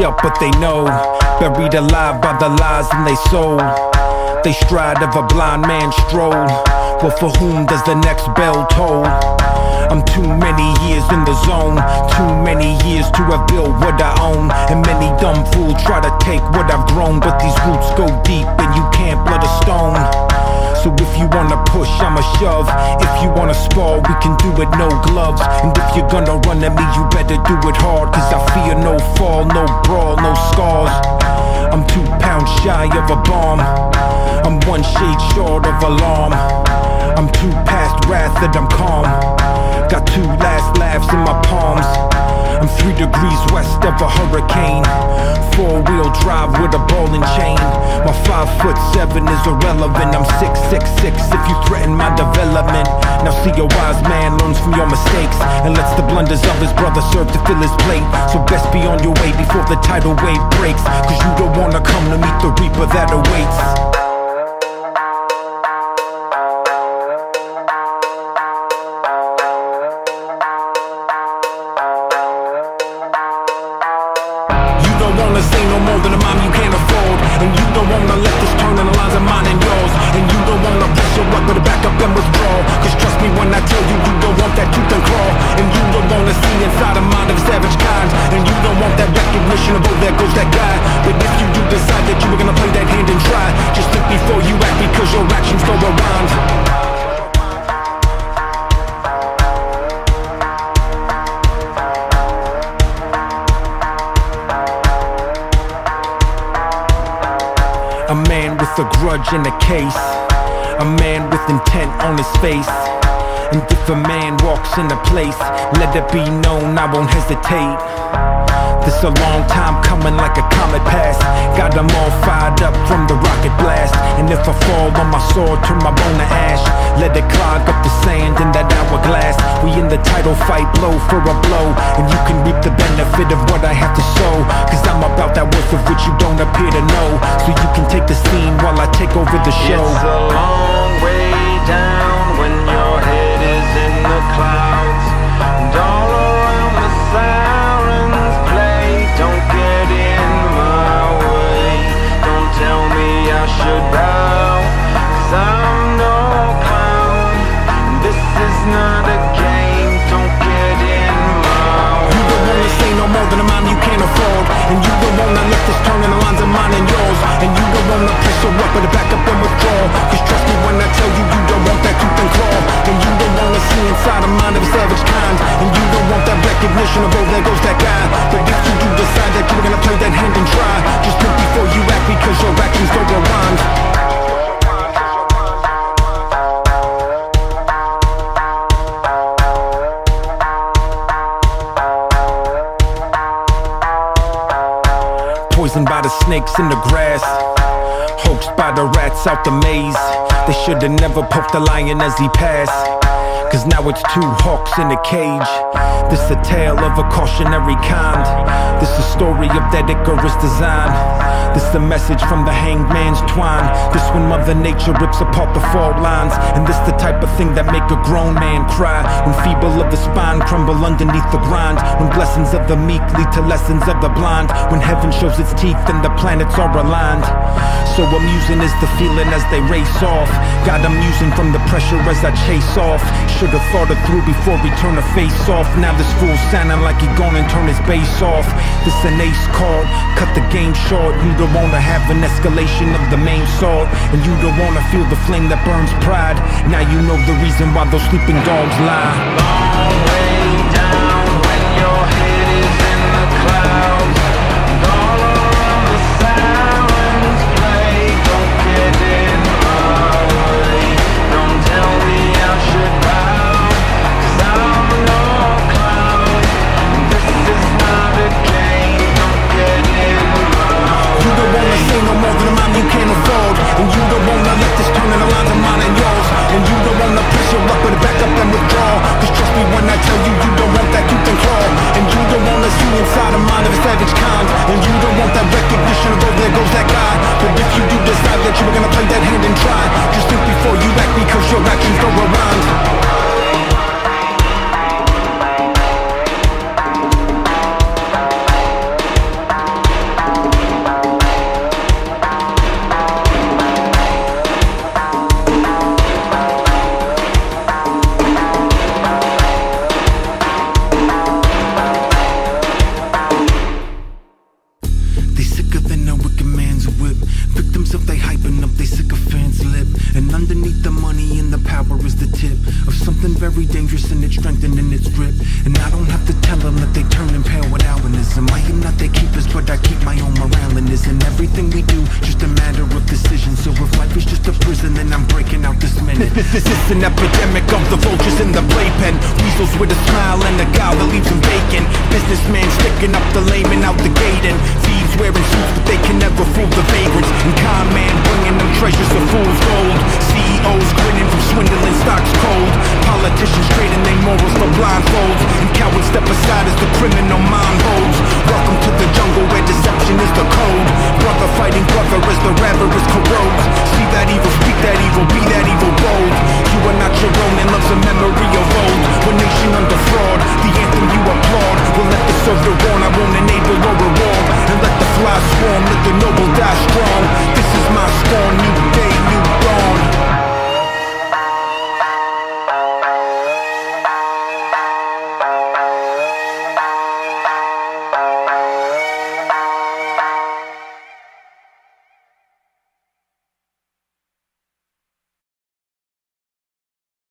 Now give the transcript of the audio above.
up what they know. Buried alive by the lies in they soul. They stride of a blind man stroll. But for whom does the next bell toll? I'm too many years in the zone. Too many years to have built what I own. And many dumb fools try to take what I've grown. But these roots go deep and you can't blood a stone. So if you wanna push, I'ma shove. If you wanna spar, we can do it no gloves. And if you're gonna run at me, you better do it hard. Cause I fear no fall, no brawl, no scars. I'm two pounds shy of a bomb. I'm one shade short of alarm. I'm too past wrath that I'm calm. Got two last laughs in my palms. I'm three degrees west of a hurricane. Four wheel drive with a ball and chain. My five foot seven is irrelevant. I'm six six six if you threaten my development. Now see a wise man learns from your mistakes and lets the blunders of his brother serve to fill his plate. So best be on your way before the tidal wave breaks. Cause you don't wanna come to meet the reaper that awaits. Of savage kind And you don't want that recognition of oh there goes that guy But if you do decide that you were gonna play that hand and try Just think before you act because your actions go around A man with a grudge in a case. A man with intent on his face. And if a man walks in a place, let it be known I won't hesitate. This a long time coming like a comet pass. Got them all fired up from the rocket blast. And if I fall on my sword, turn my bone to ash. Let it clog up the sand in that hourglass. We in the title fight, blow for a blow. And you can reap the benefit of what I have to sow. Cause I'm about that worth of which you don't appear to know. So you can take the scene while I take over the show. Your up but back up and withdraw Cause trust me when I tell you you don't want that tooth and claw. And you don't wanna see inside the mind of a savage kind. And you don't want that recognition of oh there goes that guy. But if you do decide that you're gonna play that hand and try Just think before you act because your actions go around Poisoned by the snakes in the grass. Hoaxed by the rats out the maze. They should've never poked the lion as he passed. Cause now it's two hawks in a cage. This a tale of a cautionary kind. This a story of that Icarus design. This a message from the hanged man's twine. This when Mother Nature rips apart the fault lines. And this the type of thing that make a grown man cry. When feeble of the spine crumble underneath the grind. When blessings of the meek lead to lessons of the blind. When heaven shows its teeth and the planets are aligned. So amusing is the feeling as they race off. Got amusing from the pressure as I chase off. Should've thought it through before we turn the face off. Now this fool's sounding like he gonna turn his bass off. This an ace card, cut the game short. You don't wanna have an escalation of the main sword. And you don't wanna feel the flame that burns pride. Now you know the reason why those sleeping dogs lie. that you were gonna play that hand and try. Just think before you act because your actions don't the money and the power is the tip of something very dangerous and it's strengthening its grip. And I don't have to tell them that they turn pale with albinism. I am not their keepers, but I keep my own morale this. And everything we do, just a matter of decision. So if life is just a prison, then I'm breaking out this minute. This, is an epidemic of the vultures in the playpen. Weasels with a smile and a gal that leaves them vacant. Businessman sticking up the lame and out the gate. And thieves wearing suits, but they can never Let the warn, I won't enable or reward. And let the fly swarm, let the noble die strong. This is my you